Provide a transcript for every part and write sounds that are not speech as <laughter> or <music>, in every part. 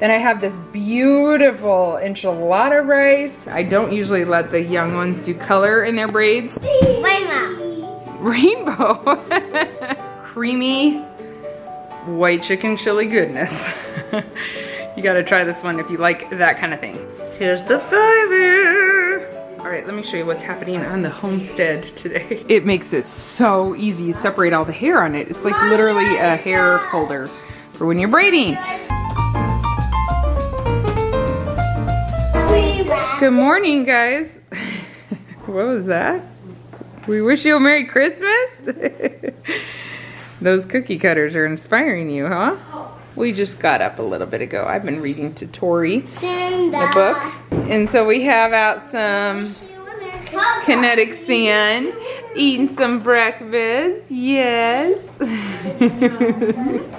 Then I have this beautiful enchilada rice. I don't usually let the young ones do color in their braids. Rainbow. Rainbow. <laughs> Creamy white chicken chili goodness. <laughs> you gotta try this one if you like that kind of thing. Here's the fiber. All right, let me show you what's happening on the homestead today. <laughs> It makes it so easy. You separate all the hair on it. It's like literally a hair holder for when you're braiding. Good morning, guys. <laughs> what was that? We wish you a Merry Christmas? <laughs> Those cookie cutters are inspiring you, huh? We just got up a little bit ago. I've been reading to Tori, the book. And so we have out some kinetic sand, eating some breakfast, yes.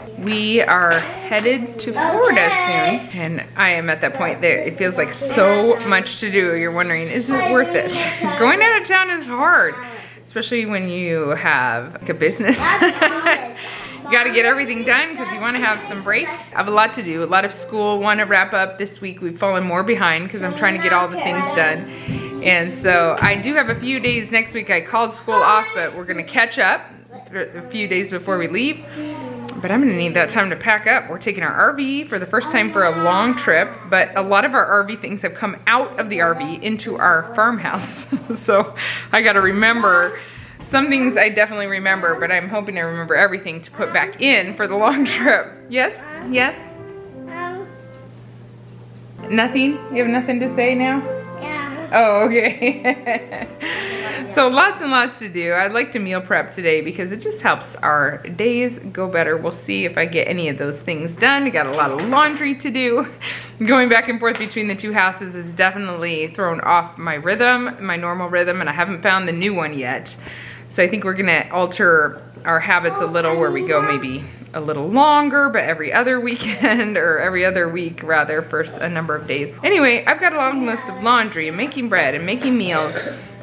<laughs> we are headed to Florida soon, and I am at that point there. It feels like so much to do. You're wondering, is it worth it? <laughs> Going out of town is hard, especially when you have like a business. <laughs> you got to get everything done because you want to have some break. I have a lot to do, a lot of school, want to wrap up this week. We've fallen more behind because I'm trying to get all the things done. And so I do have a few days next week. I called school off, but we're gonna catch up a few days before we leave. But I'm gonna need that time to pack up. We're taking our RV for the first time for a long trip, but a lot of our RV things have come out of the RV into our farmhouse. <laughs> so I gotta remember some things I definitely remember, but I'm hoping to remember everything to put back in for the long <laughs> trip. Yes? Yes? Nothing? You have nothing to say now? Yeah. Oh, okay. <laughs> so lots and lots to do. I'd like to meal prep today because it just helps our days go better. We'll see if I get any of those things done. Got a lot of laundry to do. <laughs> Going back and forth between the two houses has definitely thrown off my rhythm, my normal rhythm, and I haven't found the new one yet. So I think we're gonna alter our habits a little where we go maybe a little longer, but every other weekend <laughs> or every other week rather for a number of days. Anyway, I've got a long list of laundry and making bread and making meals,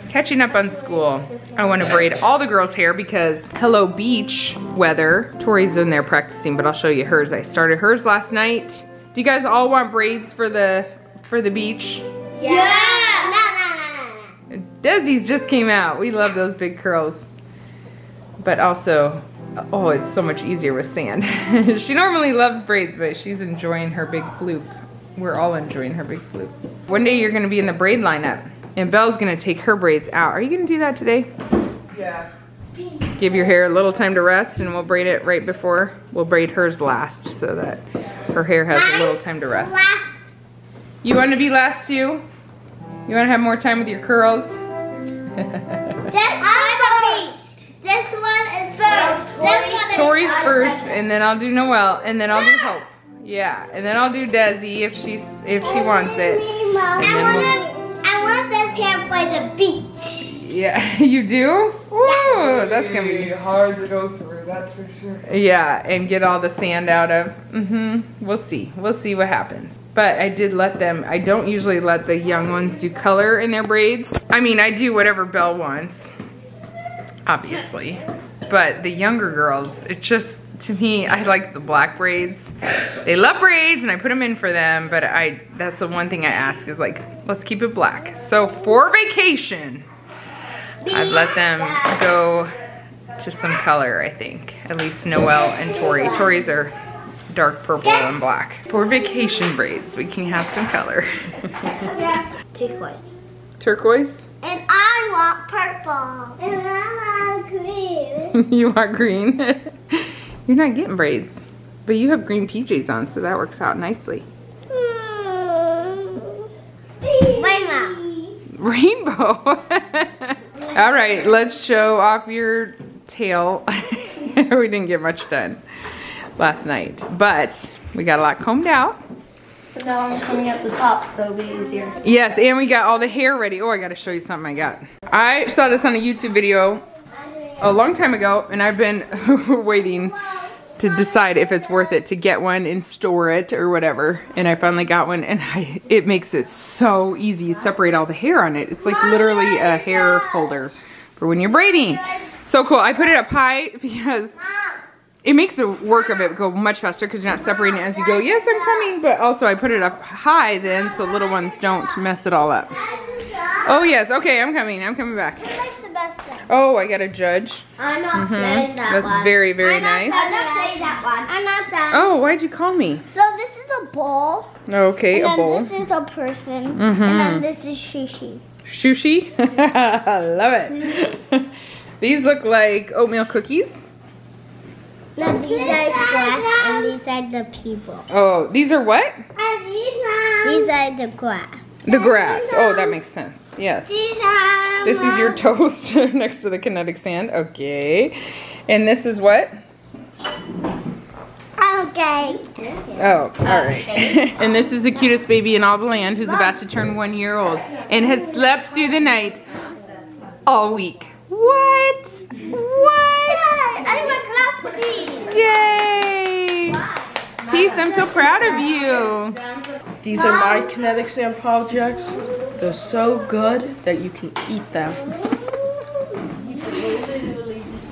catching up on school. I want to braid all the girls' hair because hello beach weather. Tori's in there practicing, but I'll show you hers. I started hers last night. Do you guys all want braids for the for the beach? Yeah. Desi's just came out. We love those big curls. But also, oh, it's so much easier with sand. <laughs> she normally loves braids, but she's enjoying her big floof. We're all enjoying her big floof. One day you're gonna be in the braid lineup and Belle's gonna take her braids out. Are you gonna do that today? Yeah. Give your hair a little time to rest and we'll braid it right before. We'll braid hers last so that her hair has a little time to rest. You wanna be last too? You wanna have more time with your curls? <laughs> This one is first. This one Tori's first, and then I'll do Noelle, and then I'll do ah! Hope. Yeah, and then I'll do Desi if she's if she wants it. I then want I want this hair for the beach. Yeah, <laughs> you do? Whoa, that's gonna be hard to go through, that's for sure. Yeah, and get all the sand out of. Mm-hmm. We'll see. We'll see what happens. But I did let them, I don't usually let the young ones do color in their braids. I mean, I do whatever Belle wants, obviously. But the younger girls, it just, to me, I like the black braids. They love braids and I put them in for them, but I, that's the one thing I ask is like, let's keep it black. So for vacation, I've let them go to some color, I think. At least Noelle and Tori. Tori's are dark purple and black. For vacation braids, we can have some color. <laughs> Turquoise. Turquoise? And I want purple. <laughs> And I want green. <laughs> you want green? You're not getting braids. But you have green PJs on, so that works out nicely. Rainbow. Rainbow. <laughs> All right, let's show off your tail. <laughs> we didn't get much done last night, but we got a lot combed out. But now I'm coming at the top, so it'll be easier. Yes, and we got all the hair ready. Oh, I gotta show you something I got. I saw this on a YouTube video a long time ago, and I've been <laughs> waiting to decide if it's worth it to get one and store it or whatever. And I finally got one, and I, it makes it so easy. You separate all the hair on it. It's like literally a hair holder for when you're braiding. So cool. I put it up high <laughs> because it makes the work of it go much faster because you're not separating it as you go. Yes, I'm coming, but also I put it up high then so little ones don't mess it all up. Oh yes, okay, I'm coming. I'm coming back. Who makes the best thing? Oh, I got a judge. I'm not Mhm. playing that That's one. very, very I'm nice. I'm not playing that one. I'm not done. Oh, why'd you call me? So this is a bowl. Okay, and a bowl. this is a person. Mhm. And then this is Shishi. Sushi? I <laughs> love it. <laughs> These look like oatmeal cookies. No, these are grass and these are the people. Oh, these are what? And these are these are the grass. The grass. Oh, that makes sense. Yes. These This is your toast <laughs> next to the kinetic sand. Okay. And this is what? Okay. Oh, all right. <laughs> and this is the cutest baby in all the land who's about to turn one year old and has slept through the night all week. What? What? I'm a class. Yay! Peace, I'm so proud of you. These are my kinetic sand projects. They're so good that you can eat them.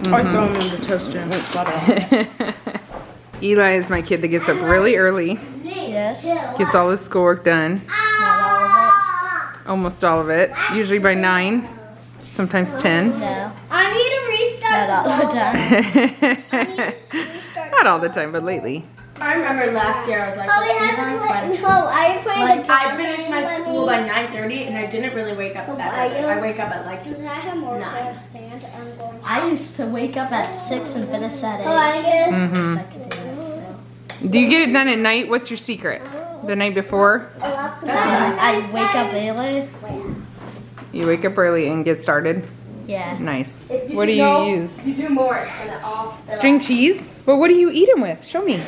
Mm-hmm. Or throw them in the toaster and make butter. <laughs> Eli is my kid that gets up really early, Yes. gets all his schoolwork done, Not all of it. almost all of it, usually by 9, sometimes 10. No. I need to restart Not all the time. <laughs> Not all the time, but lately. I remember last year I was like, Oh, we have to play. No, I play like I finished my school by 9:30 and I didn't really wake up that early. I wake up at like Since I have more Nine. I'm going. I used to wake up at six and finish at Oh, I eight. get it. hmm Second day, so. Do you get it done at night? What's your secret? The night before? I, I wake up early. You wake up early and get started? Yeah. Nice. What do you know, use? You do more and it all spit String cheese? But what do you eat them with? Show me.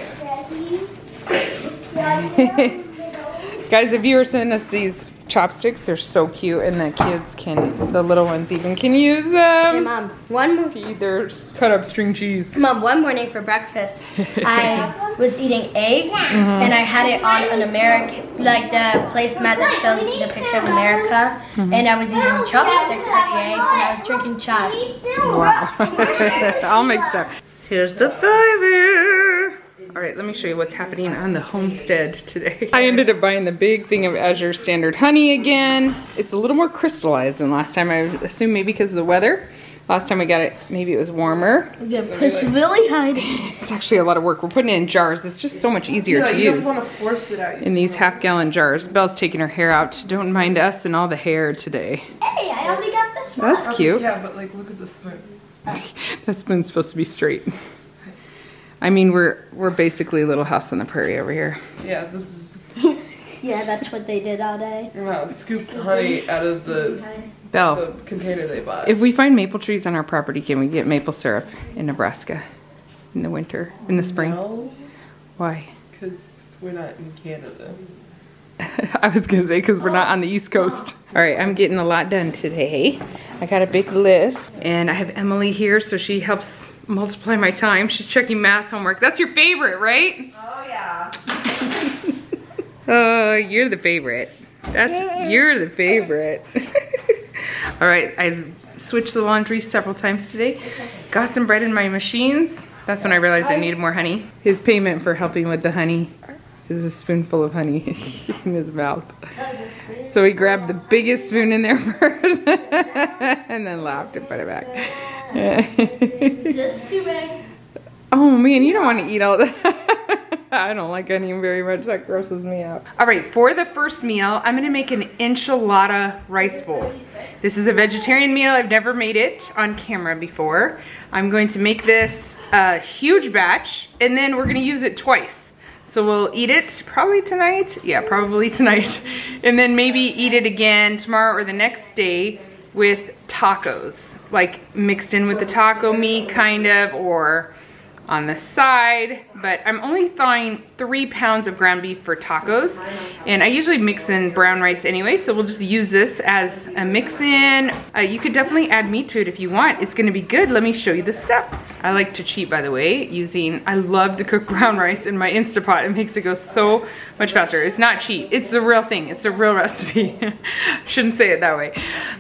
<laughs> Guys, if you were sending us these chopsticks. They're so cute, and the kids can, the little ones even can use Hey them mom, one mo- to eat their cut up string cheese. mom, one morning for breakfast, <laughs> I was eating eggs mm-hmm. and I had it on an American, like the placemat that shows the picture of America, mm-hmm. and I was using chopsticks for the eggs and I was drinking chai. Wow. <laughs> All mixed up. Here's the fiver. All right, let me show you what's happening on the homestead today. I ended up buying the big thing of Azure Standard Honey again. It's a little more crystallized than last time. I assume maybe because of the weather. Last time we got it, maybe it was warmer. I'm gonna push really hard. It's actually a lot of work. We're putting it in jars. It's just so much easier Yeah, to you use don't want to force it out. in these half gallon jars. Belle's taking her hair out. Don't mind us and all the hair today. Hey, I already got this one. That's oh, cute. Yeah, but like, look at the spoon. <laughs> That spoon's supposed to be straight. I mean, we're we're basically a Little House on the Prairie over here. Yeah, this is. <laughs> Yeah, that's what they did all day. Wow, scooped honey out of the, Belle, the container they bought. if we find maple trees on our property, can we get maple syrup in Nebraska in the winter, in the spring? No, Why? because we're not in Canada. <laughs> I was gonna say because we're not on the East Coast. <laughs> All right, I'm getting a lot done today. I got a big list, and I have Emily here, so she helps multiply my time. She's checking math homework. That's your favorite, right? Oh yeah. <laughs> Oh, you're the favorite. That's you're the favorite. <laughs> All right, I switched the laundry several times today. Got some bread in my machines. That's when I realized I needed more honey. His payment for helping with the honey is a spoonful of honey <laughs> in his mouth. So he grabbed the biggest spoon in there first and then laughed and put it back. <laughs> Is this too big? Oh man, you don't want to eat all that. <laughs> I don't like onion very much. That grosses me out. All right, for the first meal, I'm gonna make an enchilada rice bowl. This is a vegetarian meal. I've never made it on camera before. I'm going to make this a huge batch, and then we're gonna use it twice. So we'll eat it probably tonight. Yeah, probably tonight. <laughs> And then maybe eat it again tomorrow or the next day with tacos. Like mixed in with the taco meat kind of, or on the side, but I'm only thawing three pounds of ground beef for tacos. And I usually mix in brown rice anyway, so we'll just use this as a mix in. Uh, you could definitely add meat to it if you want. It's gonna be good. Let me show you the steps. I like to cheat, by the way, using, I love to cook <laughs> brown rice in my Instapot. It makes it go so much faster. It's not cheat, it's the real thing. It's a real recipe. <laughs> Shouldn't say it that way.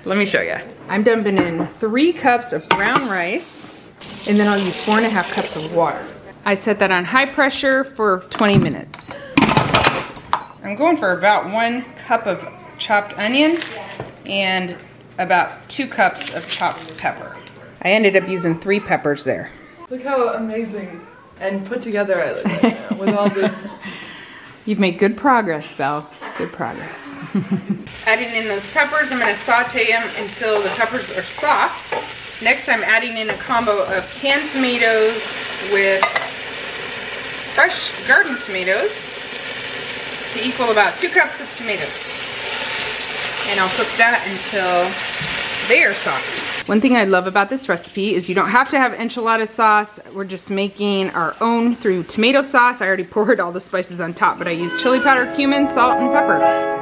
Let me show you. I'm dumping in three cups of brown rice and then I'll use four and a half cups of water. I set that on high pressure for 20 minutes. I'm going for about one cup of chopped onion and about two cups of chopped pepper. I ended up using three peppers there. Look how amazing and put together I look right now with all this. <laughs> You've made good progress, Belle. Good progress. <laughs> adding in those peppers, I'm gonna saute them until the peppers are soft. Next, I'm adding in a combo of canned tomatoes with fresh garden tomatoes to equal about two cups of tomatoes. And I'll cook that until they are soft. One thing I love about this recipe is you don't have to have enchilada sauce. We're just making our own through tomato sauce. I already <laughs> poured all the spices on top, but I use chili powder, cumin, salt, and pepper.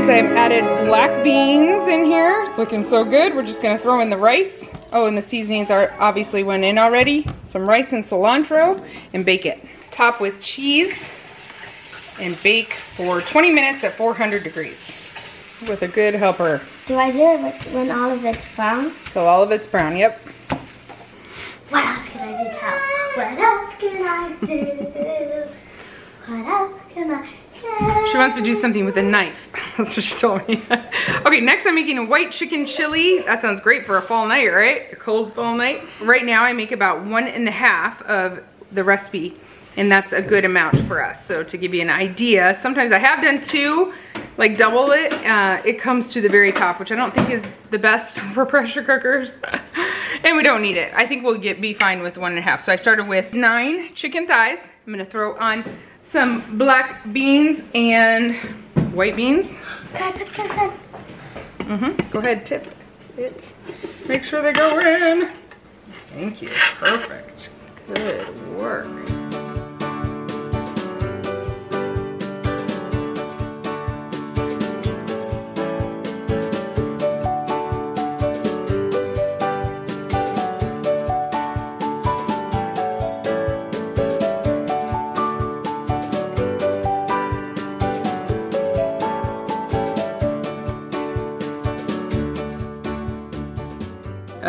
Guys, I've added black beans in here. It's looking so good. We're just gonna throw in the rice. Oh, and the seasonings are obviously went in already. Some rice and cilantro and bake it. Top with cheese and bake for 20 minutes at 400 degrees with a good helper. Do I do it when all of it's brown? Till all of it's brown, yep. What else can I do? What else can I do? What else can I do? she wants to do something with a knife. That's what she told me. <laughs> okay, next I'm making a white chicken chili. That sounds great for a fall night, right? A cold fall night. Right now I make about one and a half of the recipe and that's a good amount for us. So to give you an idea, sometimes I have done two, like double it. Uh, it comes to the very top, which I don't think is the best <laughs> for pressure cookers. <laughs> and we don't need it. I think we'll get be fine with one and a half. So I started with nine chicken thighs. I'm gonna throw on some black beans and white beans. Mm-hmm. Go ahead, tip it. Make sure they go in. Thank you. Perfect. Good work.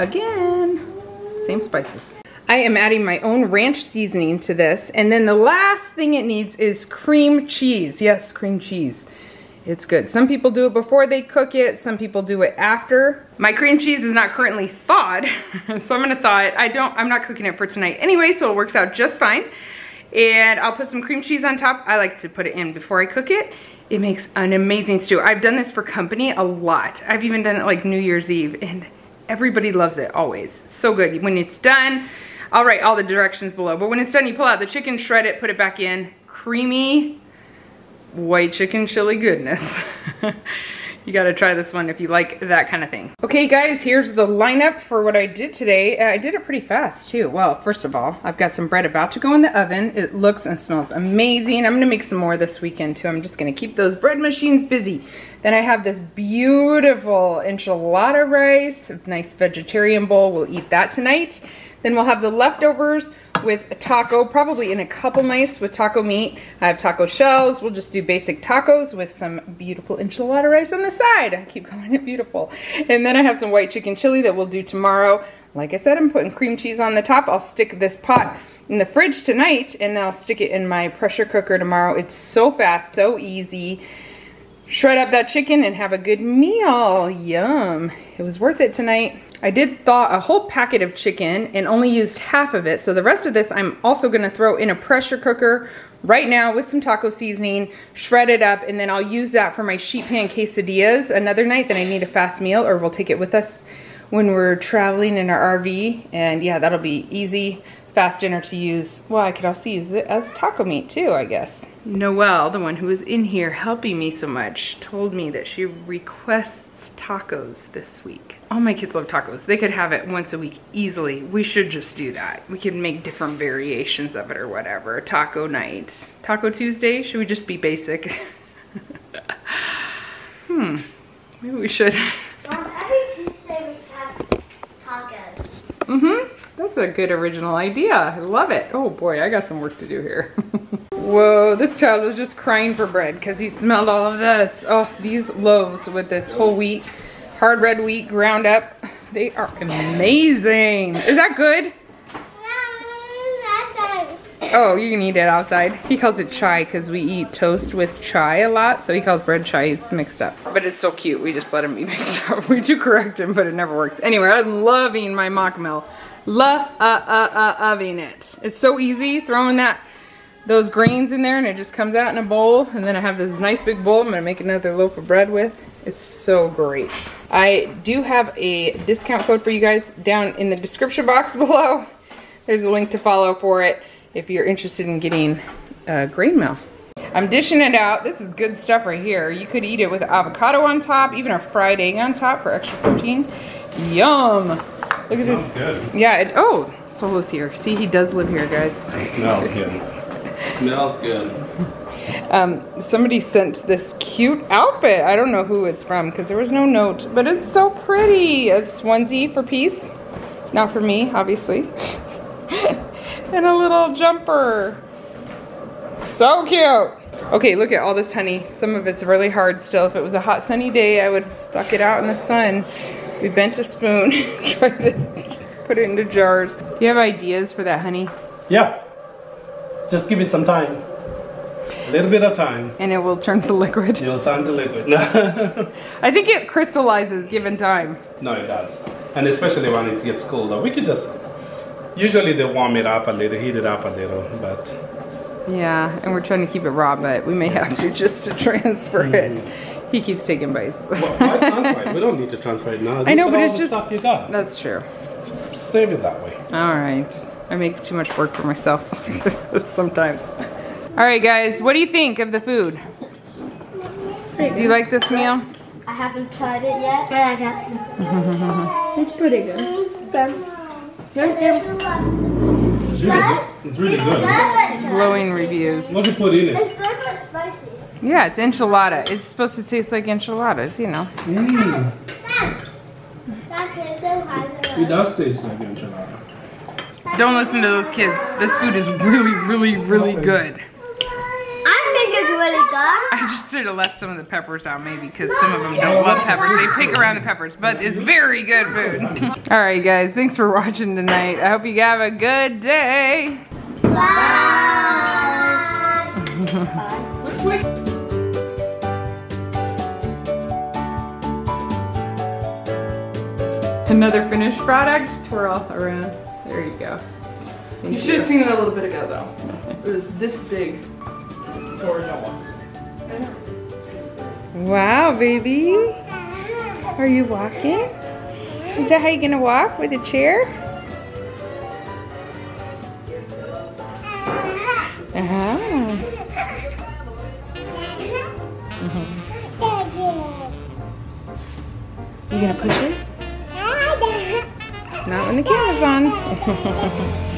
Again. Same spices. I am adding my own ranch seasoning to this. And then the last thing it needs is cream cheese. Yes, cream cheese. It's good. Some people do it before they cook it. Some people do it after. My cream cheese is not currently thawed, <laughs> so I'm gonna thaw it. I don't, I'm not cooking it for tonight anyway, so it works out just fine. And I'll put some cream cheese on top. I like to put it in before I cook it. It makes an amazing stew. I've done this for company a lot. I've even done it like New Year's Eve and Everybody loves it, always. It's so good. When it's done, I'll write all the directions below. But when it's done, you pull out the chicken, shred it, put it back in. Creamy white chicken chili goodness. <laughs> you gotta try this one if you like that kind of thing. Okay guys, here's the lineup for what I did today. Uh, I did it pretty fast too. Well, first of all, I've got some bread about to go in the oven. It looks and smells amazing. I'm gonna make some more this weekend too. I'm just gonna keep those bread machines busy. Then I have this beautiful enchilada rice, nice vegetarian bowl. We'll eat that tonight. Then we'll have the leftovers with taco, probably in a couple nights with taco meat. I have taco shells. We'll just do basic tacos with some beautiful enchilada rice on the side. I keep <laughs> calling it beautiful. And then I have some white chicken chili that we'll do tomorrow. Like I said, I'm putting cream cheese on the top. I'll stick this pot in the fridge tonight and I'll stick it in my pressure cooker tomorrow. It's so fast, so easy shred up that chicken and have a good meal. Yum. It was worth it tonight. I did thaw a whole packet of chicken and only used half of it. So the rest of this I'm also gonna throw in a pressure cooker right now with some taco seasoning, shred it up, and then I'll use that for my sheet pan quesadillas another night that I need a fast meal or we'll take it with us when we're traveling in our RV. And yeah, that'll be easy, fast dinner to use. Well, I could also use it as taco meat too, I guess. Noelle, the one who was in here helping me so much, told me that she requests tacos this week. All my kids love tacos. They could have it once a week easily. We should just do that. We could make different variations of it or whatever. Taco night. Taco Tuesday? Should we just be basic? <laughs> hmm. Maybe we should. On every Tuesday we have tacos. Mm-hmm. That's a good original idea. I love it. Oh boy, I got some work to do here. <laughs> Whoa, this child was just crying for bread because he smelled all of this. Oh, these loaves with this whole wheat, hard red wheat ground up, they are amazing. Is that good? Oh, you can eat it outside. He calls it chai because we eat toast with chai a lot, so he calls bread chai. He's mixed up. But it's so cute. We just let him be <laughs> mixed up. We do correct him, but it never works. Anyway, I'm loving my MockMill. Loving it. It's so easy throwing that those grains in there and it just comes out in a bowl and then I have this nice big bowl I'm gonna make another loaf of bread with. It's so great. I do have a discount code for you guys down in the description box <laughs> below. There's a link to follow for it if you're interested in getting uh, grain meal. I'm dishing it out. This is good stuff right here. You could eat it with avocado on top, even a fried egg on top for extra protein. Yum. Look at this. good. Yeah, it, oh, Solo's here. See, he does live here, guys. It smells good. <laughs> smells good. Um, somebody sent this cute outfit. I don't know who it's from because there was no note, but it's so pretty. A swansea for peace. Not for me, obviously. <laughs> and a little jumper. So cute. Okay, look at all this honey. Some of it's really hard still. If it was a hot sunny day, I would stuck it out in the sun. We bent a spoon, <laughs> tried to put it into jars. Do you have ideas for that honey? Yeah. Just give it some time. A little bit of time. And it will turn to liquid. It'll turn to liquid. <laughs> I think it crystallizes given time. no, it does. And especially when it gets colder. We could just, usually they warm it up a little, heat it up a little, but Yeah, and we're trying to keep it raw, but we may have to just to transfer mm-hmm. it. He keeps taking bites. well, why transfer it? We don't need to transfer it now. I know, but it's just- stuff you got. That's true. Just save it that way. All right. I make too much work for myself <laughs> sometimes. All right, guys, what do you think of the food? Do you like this meal? I haven't tried it yet. Yeah, I got <laughs> It's pretty good. It's really good. It's really good. Glowing reviews. What you put in it? It's good but spicy. Yeah, it's enchilada. It's supposed to taste like enchiladas, you know. Mm, it. It does taste like enchilada. Don't listen to those kids. This food is really, really, really good. I think it's really good. I just should have left some of the peppers out maybe because some of them don't love peppers. They pick around the peppers, but it's very good food. <laughs> All right, guys, thanks for watching tonight. I hope you have a good day. Bye. <laughs> Bye. Another finished product. Twirl around. There you go. Thank You should have seen it a little bit ago though. It was this big. Wow, baby. Are you walking? Is that how you're gonna walk with a chair? Uh-huh. You gonna push it? Not when the camera's on. <laughs>